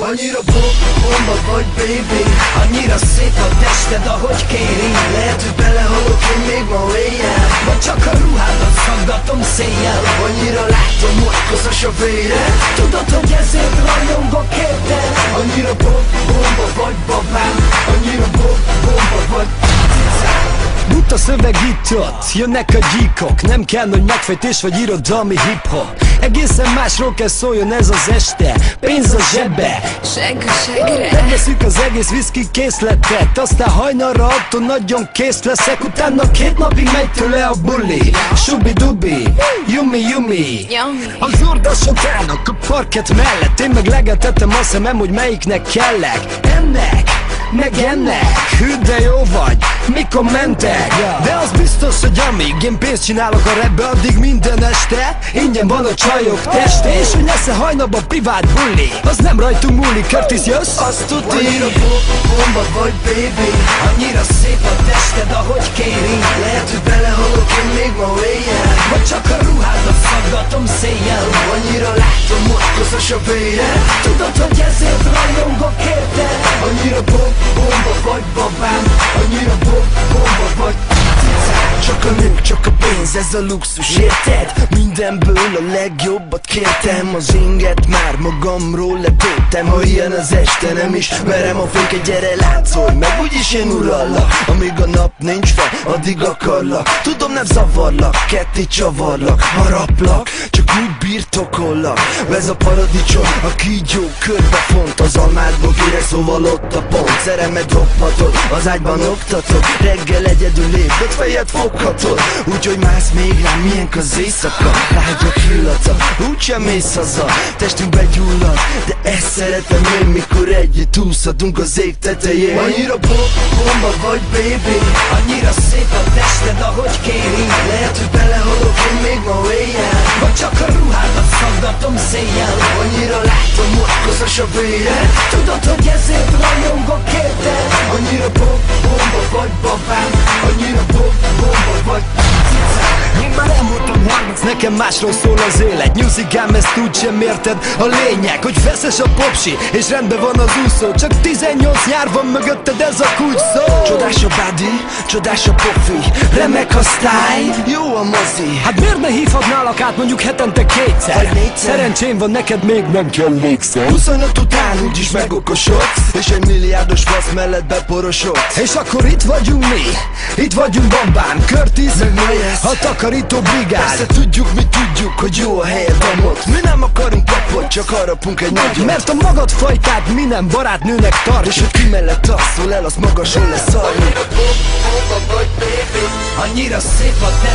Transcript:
Annyira bomba vagy baby Annyira szép a tested ahogy kéri. Lehet, hogy belehalok én még ma éjjel Vagy csak a ruhádat szaggatom széjjel. Annyira látom, hogy a vére. Tudod, hogy ezért rajongok Buta szöveg itt ott, jönnek a gyíkok. Nem kell, hogy megfejtés vagy irodalmi hip-hop. Egészen másról kell szóljon ez az este. Pénz a zsebbe. Seg a segre. Megveszük az egész whisky készletet. Aztán hajnalra attól nagyon kész leszek. Utána két napig megy tőle a buli. Subi-dubi, yumi-yumi Yummy. Az ordasok állnak a parket mellett. Én meg legetettem a szemem, hogy melyiknek kellek. Ennek, meg ennek Hű, de jó vagy, mikor mentek? De az biztos, hogy amíg én pénzt csinálok a rapbe Addig minden este ingyen van a csajok teste És hogy lesz-e hajnalban privát bulli? Az nem rajtunk múlik, Curtis jössz? Azt tudni. Bomba vagy baby. Annyira szép a tested ahogy kéri. Lehet, hogy belehalok én még ma éjjel. Vagy csak a ruhádat szaggatom széjjel. Annyira látom, hogy koszos a vére Tudod, hogy ezért rajongok érted nők, csak a pénz, ez a luxus, érted? Mindenből a legjobbat kértem Az inget már magamról letőttem Ha ilyen az este nem ismerem a féket Gyere láncolj meg, úgyis én urallak Amíg a nap nincs fel, addig akarlak. Tudom nem zavarlak, ketté csavarlak Haraplak, csak úgy birtokollak. Ez a paradicsom, a kígyó körbe font Az almádból kérek, szóval ott a pont. Szeremet dobhatod, az ágyban oktatod. Reggel egyedül ébred, fejed foghatod. Úgyhogy mász még rám, milyen az éjszaka. Lágyak illata, úgysem mész haza. Testünkbe gyullad, de ezt szeretem én Mikor együtt úszhatunk az ég tetején. Annyira bo- bomba vagy baby Annyira szép szaggatom széjjel Annyira látom, hogy koszos a vére Tudod, hogy ezért rajongok érted Annyira bo- bomba vagy babám Annyira bo- bomba vagy 30 Nekem másról szól az élet. Musicám ezt úgy érted. A lényeg, hogy feszes a popsi És rendben van az úszó. Csak 18 nyár van mögötted ez a kulcs szó. Csodás a body, csodás a pofi Remek a style, jó a mozi. Hát miért ne hívhatnálak át mondjuk hetente kétszer? Vagy? Szerencsém van neked még nem kell légszer 25 után úgyis megokosodsz És egy milliárdos fasz mellett beporosodsz. És akkor itt vagyunk mi, itt vagyunk bombán, Curtis, meg Myers, a takarító brigád tudjuk, mi tudjuk, hogy jó a helyed van ott. Mi nem akarunk papot, csak harapunk egy nagyot. Mert a magad fajtát minden barátnőnek És tartjuk hogy ki mellett szól el, az magasan lesz szarni Annyira szép a test